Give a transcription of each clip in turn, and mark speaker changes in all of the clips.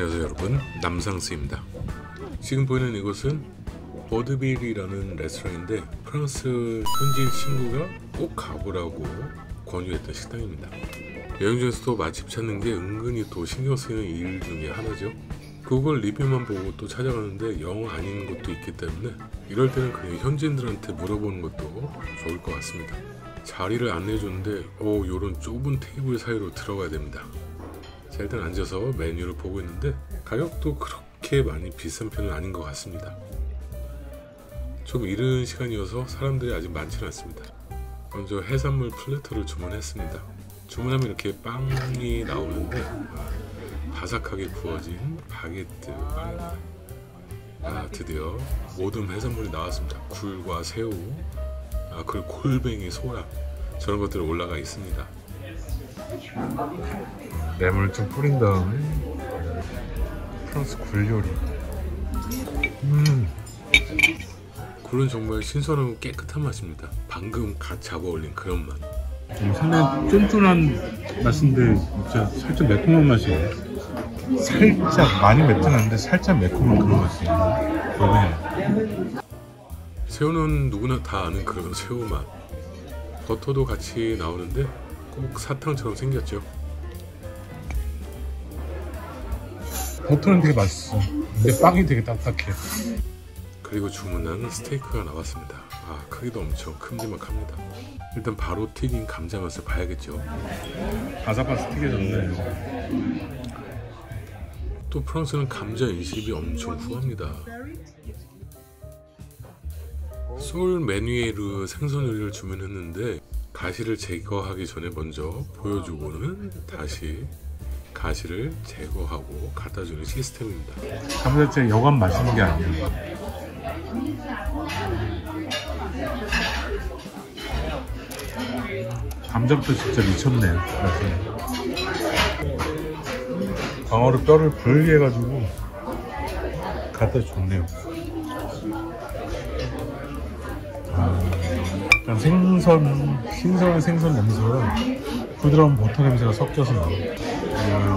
Speaker 1: 안녕하세요 여러분. 남상스입니다. 지금 보이는 이곳은 버드빌이라는 레스토랑인데 프랑스 현지인 친구가 꼭 가보라고 권유했던 식당입니다. 여행 중에서도 맛집 찾는 게 은근히 또 신경 쓰이는 일 중에 하나죠. 그걸 리뷰만 보고 또 찾아가는데 영어 아닌 것도 있기 때문에 이럴 때는 그냥 현지인들한테 물어보는 것도 좋을 것 같습니다. 자리를 안내해줬는데 오 요런 좁은 테이블 사이로 들어가야 됩니다 자 일단 앉아서 메뉴를 보고 있는데 가격도 그렇게 많이 비싼 편은 아닌 것 같습니다. 좀 이른 시간이어서 사람들이 아직 많지는 않습니다. 먼저 해산물 platter를 주문했습니다. 주문하면 이렇게 빵이 나오는데 바삭하게 구워진 바게트 빵입니다. 아 드디어 모든 해산물이 나왔습니다. 굴과 새우 아 그리고 골뱅이 소라 저런 것들이 올라가 있습니다 랩을 좀 뿌린 다음에 프랑스 굴 요리. 음. 굴은 정말 신선하고 깨끗한 맛입니다. 방금 갓 잡아 올린 그런 맛.
Speaker 2: 음, 상당히 쫀쫀한 맛인데 진짜 살짝 매콤한 맛이에요. 살짝 많이 맵진 않은데 살짝 매콤한 그런 맛이에요. 여기는
Speaker 1: 새우는 누구나 다 아는 그런 새우 맛. 버터도 같이 나오는데 꼭 사탕처럼 생겼죠
Speaker 2: 버터는 되게 맛있어. 근데 빵이 되게 딱딱해.
Speaker 1: 그리고 주문한 스테이크가 나왔습니다 아 크기도 엄청 큼지막합니다 일단 바로 튀긴 감자 맛을 봐야겠죠
Speaker 2: 바삭바삭해졌네.
Speaker 1: 또 프랑스는 감자 인심이 엄청 후합니다. 솔 메뉴에르 생선 요리를 주문했는데 가시를 제거하기 전에 먼저 보여주고는 다시 가시를 제거하고 갖다 주는 시스템입니다.
Speaker 2: 감자채 여간 맛있는 게 아니에요. 감자부터 진짜 미쳤네. 맛이. 광어를 뼈를 분리해가지고 갖다 줬네요. 약간 생선, 신선한 생선 냄새와 부드러운 버터 냄새가 섞여서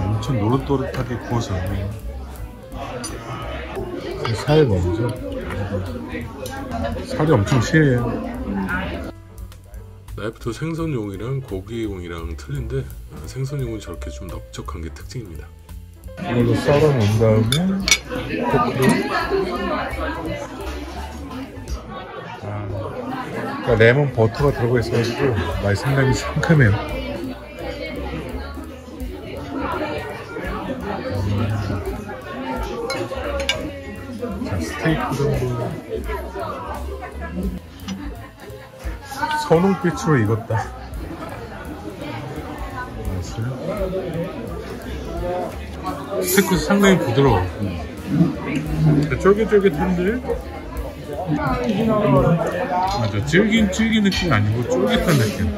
Speaker 2: 엄청 노릇노릇하게 구워졌네. 살 먼저. 살이 엄청 실해요.
Speaker 1: 나이프도 생선용이랑 고기용이랑 틀린데 아, 생선용은 저렇게 좀 넓적한 게 특징입니다.
Speaker 2: 이걸로 썰어 놓은 다음에 포크로 그러니까 레몬 버터가 들어가 있어가지고 맛이 상당히 상큼해요. 음. 자 스테이크도 한번 선홍빛으로 익었다. 스테이크 상당히 부드러워. 쫄깃쫄깃한데 맞아 질긴 질긴 느낌 아니고 쫄깃한 느낌.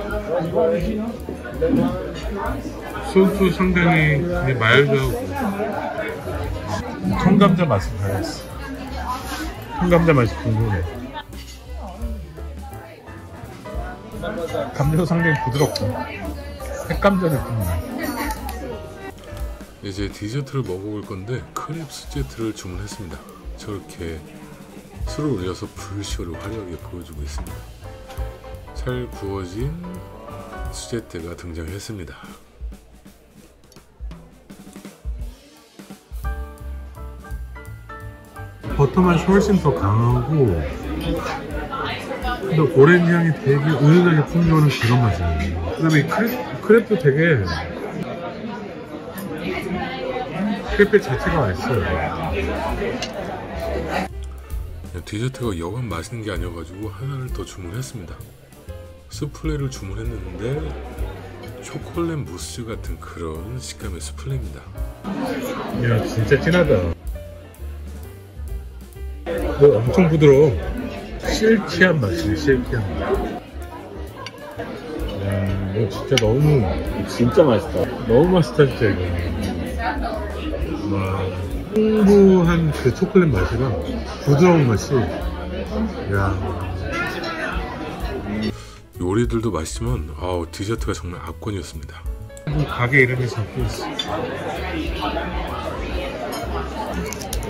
Speaker 2: 소스 상당히 마일드하고 통감자 맛을 잘했어. 통감자 맛이 궁금해. 감자도 상당히 부드럽고 햇감자 느낌 나.
Speaker 1: 이제 디저트를 먹어볼 건데 crepe suzette를 주문했습니다. 저렇게 술을 올려서 불쇼를 화려하게 보여주고 있습니다. 잘 구워진 suzette가 등장했습니다.
Speaker 2: 버터 맛이 훨씬 더 강하고 근데 오렌지 향이 되게 은은하게 풍겨오는 그런 맛이에요. 그 다음에 crepe, crepe도 되게 crepe 자체가 맛있어요.
Speaker 1: 디저트가 여간 맛있는 게 아니어가지고 하나를 더 주문했습니다. 수플레를 주문했는데 초콜릿 무스 같은 그런 식감의 수플레입니다.
Speaker 2: 야 진짜 진하다. 뭐 엄청 부드러워. 실키한 맛이네 실키한 맛. 야 이거 진짜 너무
Speaker 3: 진짜 맛있다.
Speaker 2: 너무 맛있다 진짜 이거. 와 풍부한 그 초콜릿 맛이랑 부드러운 맛이 야
Speaker 1: 요리들도 맛있지만 아우 디저트가 정말 압권이었습니다.
Speaker 2: 이 가게 이름이 적혀 있어.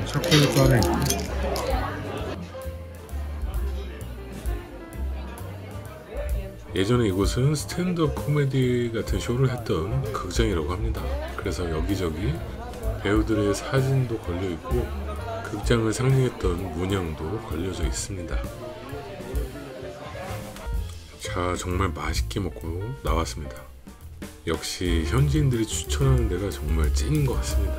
Speaker 2: 샤프도 안에
Speaker 1: 예전에 이곳은 스탠드업 코미디 같은 쇼를 했던 극장이라고 합니다. 그래서 여기저기 배우들의 사진도 걸려 있고 극장을 상징했던 문양도 걸려져 있습니다. 자, 정말 맛있게 먹고 나왔습니다. 역시 현지인들이 추천하는 데가 정말 찐인 것 같습니다.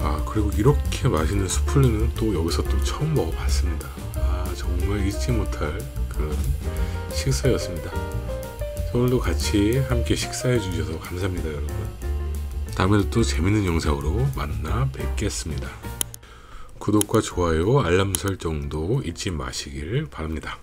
Speaker 1: 아, 그리고 이렇게 맛있는 수플레는 또 여기서 또 처음 먹어봤습니다. 아, 정말 잊지 못할 그런 식사였습니다. 오늘도 같이 함께 식사해 주셔서 감사합니다, 여러분. 다음에도 또 재밌는 영상으로 만나 뵙겠습니다. 구독과 좋아요, 알람 설정도 잊지 마시길 바랍니다.